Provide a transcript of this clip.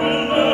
Oh.